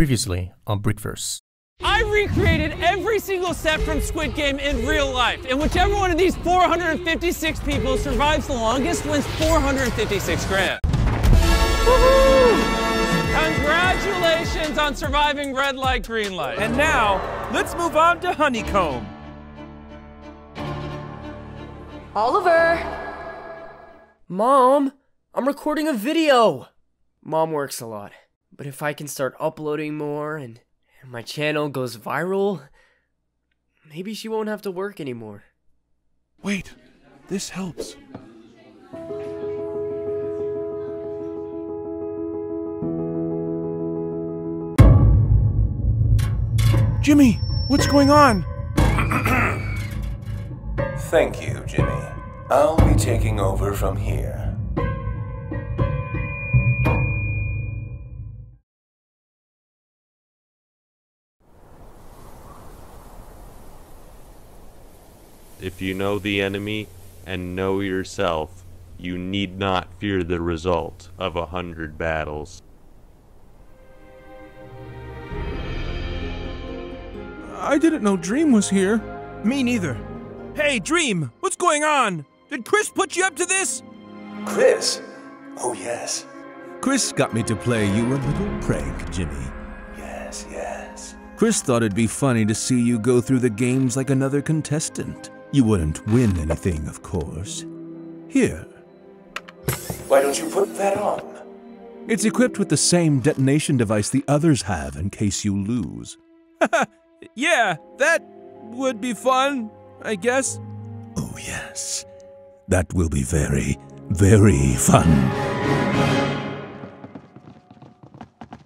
Previously on Brickverse. I recreated every single set from Squid Game in real life, and whichever one of these 456 people survives the longest wins 456 grand. Congratulations on surviving red light, green light. And now, let's move on to Honeycomb. Oliver! Mom, I'm recording a video! Mom works a lot, but if I can start uploading more and my channel goes viral, maybe she won't have to work anymore. Wait, this helps. Jimmy, what's going on? Thank you, Jimmy. I'll be taking over from here. If you know the enemy and know yourself, you need not fear the result of a hundred battles. I didn't know Dream was here. Me neither. Hey, Dream, what's going on? Did Kris put you up to this? Kris? Oh, yes. Kris got me to play you a little prank, Jimmy. Yes, yes. Kris thought it'd be funny to see you go through the games like another contestant. You wouldn't win anything, of course. Here. Why don't you put that on? It's equipped with the same detonation device the others have in case you lose. yeah, that would be fun, I guess. Oh, yes. That will be very, very fun.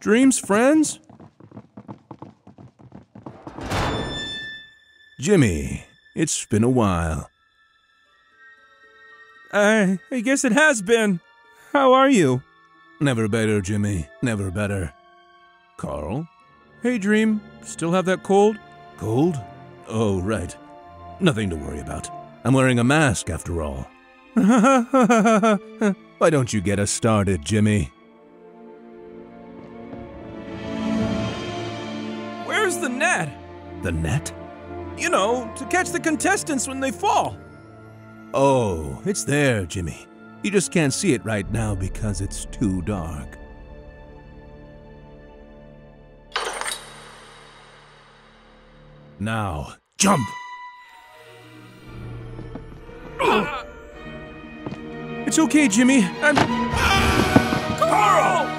Dream's friends? Jimmy, it's been a while. I, I guess it has been. How are you? Never better, Jimmy. Never better. Karl? Hey, Dream. Still have that cold? Cold? Oh, right. Nothing to worry about. I'm wearing a mask after all. Why don't you get us started, Jimmy? Where's the net? The net? You know, to catch the contestants when they fall. Oh, it's there, Jimmy. You just can't see it right now because it's too dark. Now, jump! Ah! It's okay, Jimmy. I'm. Karl!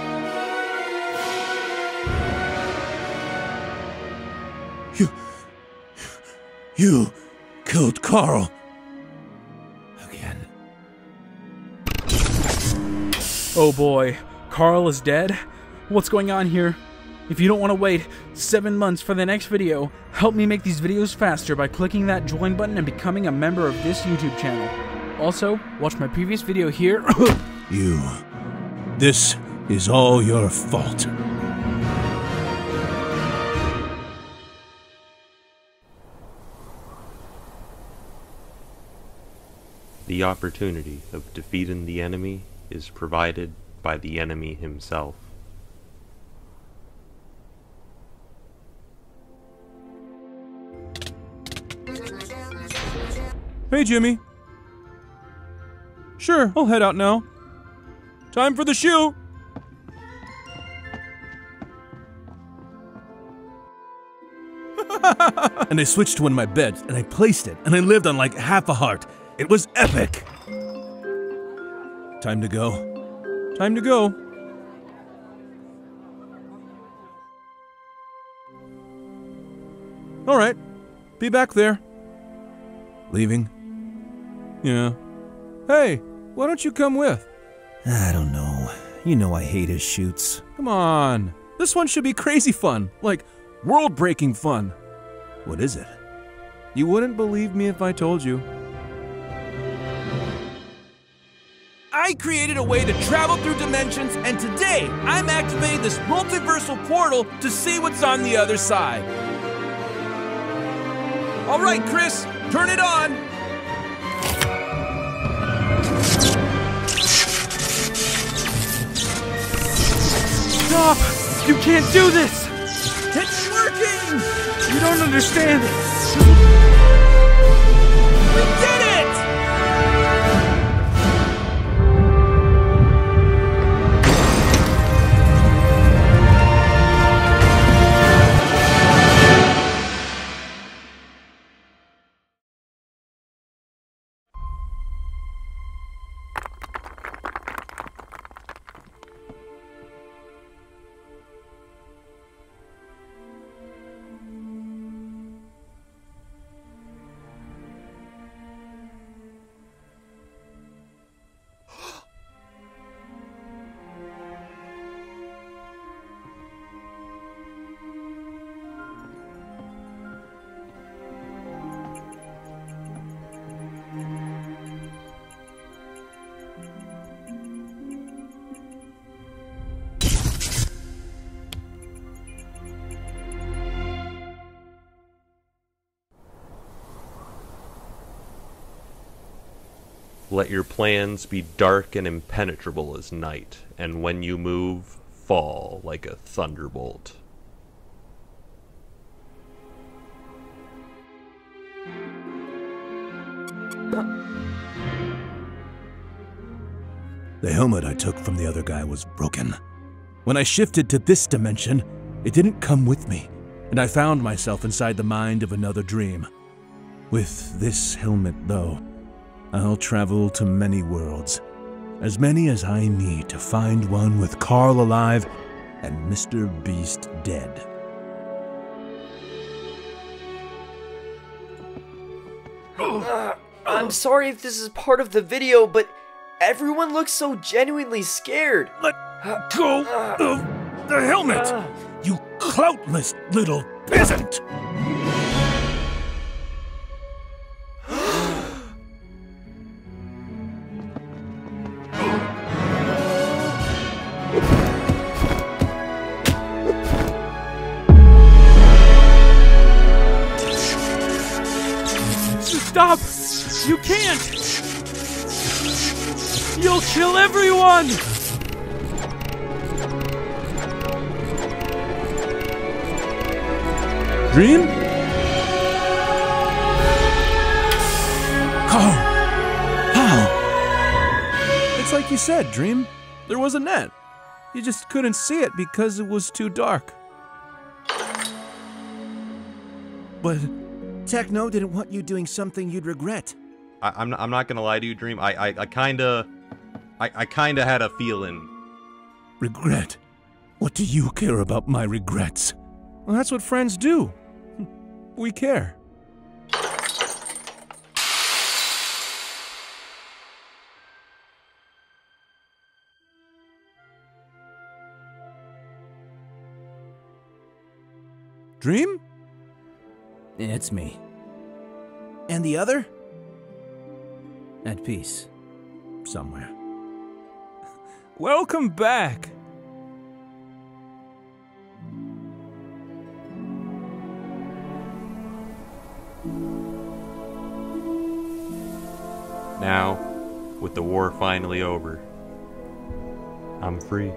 You killed Karl. Again. Oh boy, Karl is dead? What's going on here? If you don't want to wait 7 months for the next video, help me make these videos faster by clicking that join button and becoming a member of this YouTube channel. Also, watch my previous video here. you. This is all your fault. The opportunity of defeating the enemy is provided by the enemy himself. Hey, Jimmy. Sure, I'll head out now. Time for the shoe! and I switched to one of my beds, and I placed it, and I lived on like half a heart. It was epic! Time to go. Time to go. Alright. Be back there. Leaving? Yeah. Hey, why don't you come with? I don't know. You know I hate his shoots. Come on. This one should be crazy fun. Like, world breaking fun. What is it? You wouldn't believe me if I told you. I created a way to travel through dimensions, and today I'm activating this multiversal portal to see what's on the other side. All right, Kris, turn it on. Stop! You can't do this! It's working! You don't understand. We Let your plans be dark and impenetrable as night, and when you move, fall like a thunderbolt. The helmet I took from the other guy was broken. When I shifted to this dimension, it didn't come with me, and I found myself inside the mind of another dream. With this helmet, though, I'll travel to many worlds, as many as I need to find one with Karl alive and Mr. Beast dead. I'm sorry if this is part of the video, but everyone looks so genuinely scared. Let go of the helmet, you cloutless little peasant! You can't! You'll kill everyone! Dream? How? How? It's like you said, Dream. There was a net. You just couldn't see it because it was too dark. But Techno didn't want you doing something you'd regret. I, I'm not, I'm not gonna lie to you, Dream. I I, I kinda, I, I kinda had a feeling. Regret? What do you care about my regrets? Well, that's what friends do. We care. Dream? It's me. And the other? At peace. Somewhere. Welcome back. Now, with the war finally over, I'm free.